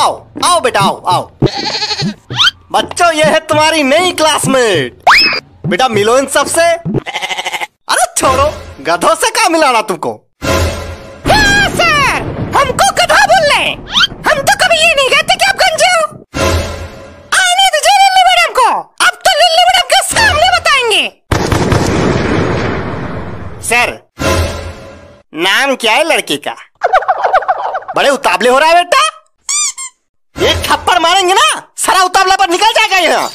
आओ आओ बेटा, आओ आओ। बच्चों, ये है तुम्हारी नई क्लासमेट बेटा, मिलो इन सबसे। अरे छोड़ो, गधों से क्या मिलाना तुमको? सर हमको गधा बोल रहे हम तो कभी ये नहीं कहते कि आप गंजे हो। आने दीजिए लिल्ली मैडम को। अब तो लिल्ली मैडम के सामने बताएँगे। सर, नाम क्या है लड़की का? बड़े उतावले हो रहा है बेटा। मारेंगे ना सारा उतावला पर निकल जाएगा यहाँ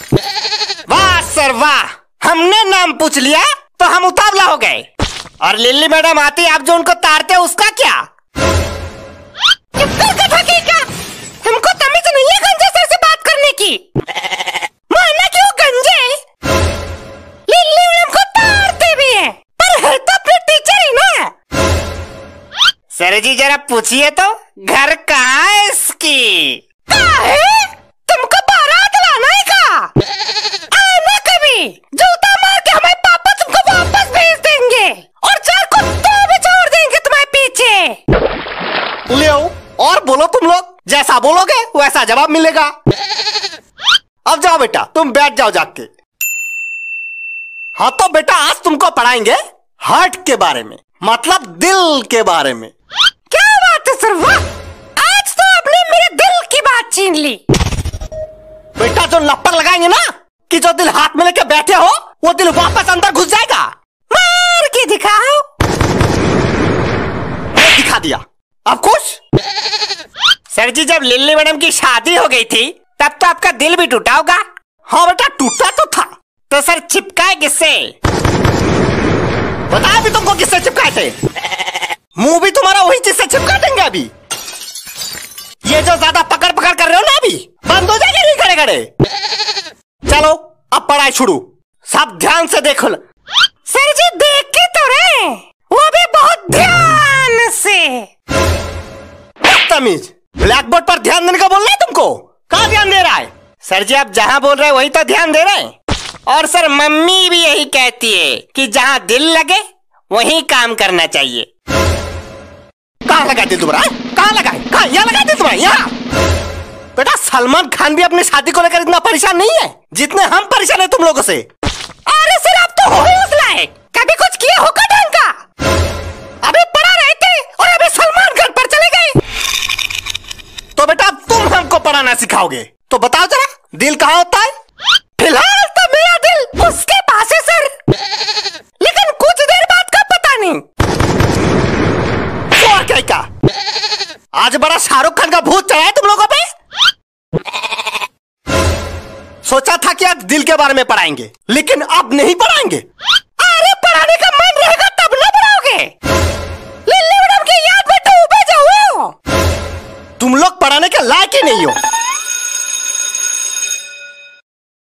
वाह सर वाह। हमने नाम पूछ लिया तो हम उतावला हो गए। और लिल्ली मैडम आती आप जो उनको तारते उसका क्या? की का हमको तमीज नहीं है गंजे सर से बात करने की। माना कि वो गंजे? लिल्ली मैडम को तारते भी हैं पर है तो अपने टीचर ही ना। सर जी जरा पूछिए तो घर कहाँ है इसकी? काहे? तुमको जैसा बोलोगे वैसा जवाब मिलेगा। अब जाओ बेटा तुम बैठ जाओ जाके। हाँ तो बेटा आज तुमको पढ़ाएँगे हार्ट के बारे में मतलब दिल के बारे में। क्या बात है सर वाह आज तो आपने मेरे दिल की बात छीन ली। बेटा जो लपड़ लगाएँगे ना कि जो दिल हाथ में लेके बैठे हो वो दिल वापस अंदर घुस जाएगा। मार के दिखाओ दिखा दिया। अब खुश? सर जी, जब लिल्ली मैडम की शादी हो गई थी, तब तो आपका दिल भी टूटा होगा। हाँ बेटा, टूटा तो था। तो सर, चिपकाए किससे? बताया भी तुमको किससे चिपकाए थे? मुँह भी तुम्हारा वही चीज़ से चिपका देंगे अभी। ये जो ज़्यादा पकड़ पकड़ कर रहे हो ना अभी, बंद हो जाएगा नहीं खड़े खड़े चलो, अब पढ़ाई शुरू। सब ध्यान से देखो सर जी, देख के तो रहे। वो भी बहुत ध्यान सर जी, आप जहाँ बोल रहे हैं, वही तो ध्यान दे रहे हैं। और सर, मम्मी भी यही कहती है कि जहाँ दिल लगे, वही काम करना चाहिए। कहाँ लगा तुम्हारा? कहाँ लगा कहाँ? यहाँ लगा तुम्हारा? यहाँ? बेटा, सलमान खान भी अपनी शादी को लेकर इतना परेशान नहीं है, जितने हम परेशान है तुम लोगों से। अरे सर, आप तो हो ही लायक। कभी कुछ किया होगा ढंग का? अभी पढ़ा रहे थे और अभी सलमान खान पर चले गए। तो बेटा तुम हमको पढ़ाना सिखाओगे। तो बताओ जरा दिल कहाँ होता है? फ़िलहाल तो मेरा दिल उसके पास है, सर। लेकिन कुछ देर बाद का पता नहीं। क्या क्या क्या आज बड़ा शाहरुख खान का भूत चढ़ा है तुम लोगों पे? सोचा था कि आज दिल के बारे में पढ़ाएँगे, लेकिन अब नहीं पढ़ाएँगे। अरे, पढ़ाने का मन रहेगा तब ना पढ़ाओगे। लिल्ली मैडम की याद में डूबे जो हुए तुम लोग पढ़ाने के लायक ही नहीं हो।